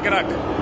Magrak.